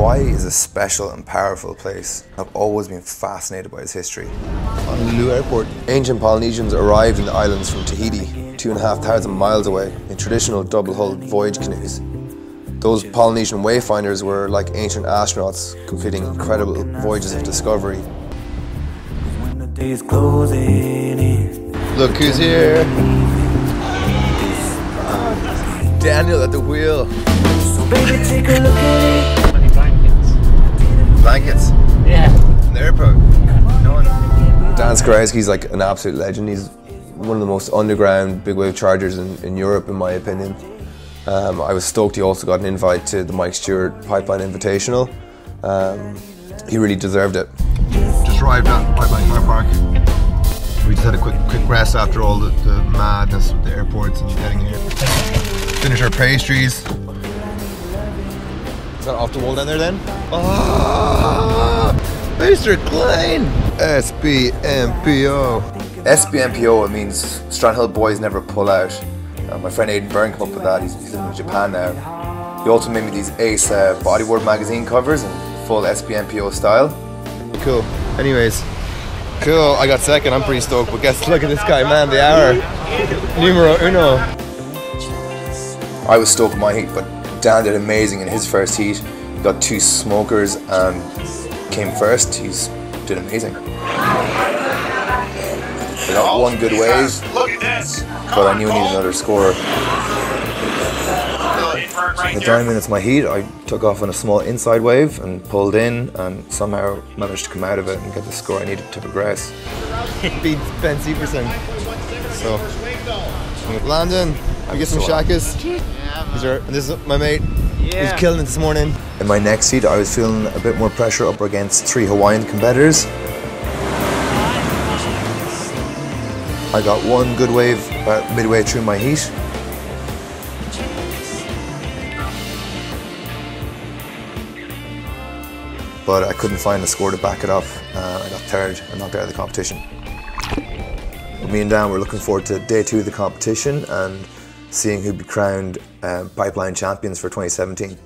Hawaii is a special and powerful place. I've always been fascinated by its history. Honolulu Airport. Ancient Polynesians arrived in the islands from Tahiti, two and a half thousand miles away, in traditional double-hulled voyage canoes. Those Polynesian wayfinders were like ancient astronauts, completing incredible voyages of discovery. Look who's here! Daniel at the wheel. Baby, take a look at it. Many blankets. Blankets. Yeah. In the airport. No one. Dan Skajarowski's like an absolute legend. He's one of the most underground big wave chargers in, in Europe, in my opinion. Um, I was stoked he also got an invite to the Mike Stewart Pipeline Invitational. Um, he really deserved it. Just arrived at Pipeline Car Park. We just had a quick quick rest after all the, the madness with the airports and getting here. Finish our pastries. Is that off the wall down there then? Ah, Mr. Klein! SBNPO. SBNPO, it means Strandhill Boys Never Pull Out. Uh, my friend Aidan Byrne came up with that, he's, he's in Japan now. He also made me these Ace uh, Bodyboard magazine covers in full SBNPO style. Cool. Anyways, cool. I got second. I'm pretty stoked. But guess, look at this guy, man. The hour. Numero uno. I was stoked my heat, but Dan did amazing in his first heat. Got two smokers and came first. He's did amazing. I got one good wave, but I knew I needed another score. The nine minutes of my heat, I took off on a small inside wave and pulled in and somehow managed to come out of it and get the score I needed to progress. Beat Ben Severson. So, Landon. I get some shakas. These are, and this is my mate. He's killing it this morning. In my next heat, I was feeling a bit more pressure up against three Hawaiian competitors. I got one good wave about midway through my heat. But I couldn't find a score to back it up. Uh, I got third and knocked out of the competition. Me and Dan were looking forward to day two of the competition and seeing who'd be crowned uh, pipeline champions for 2017.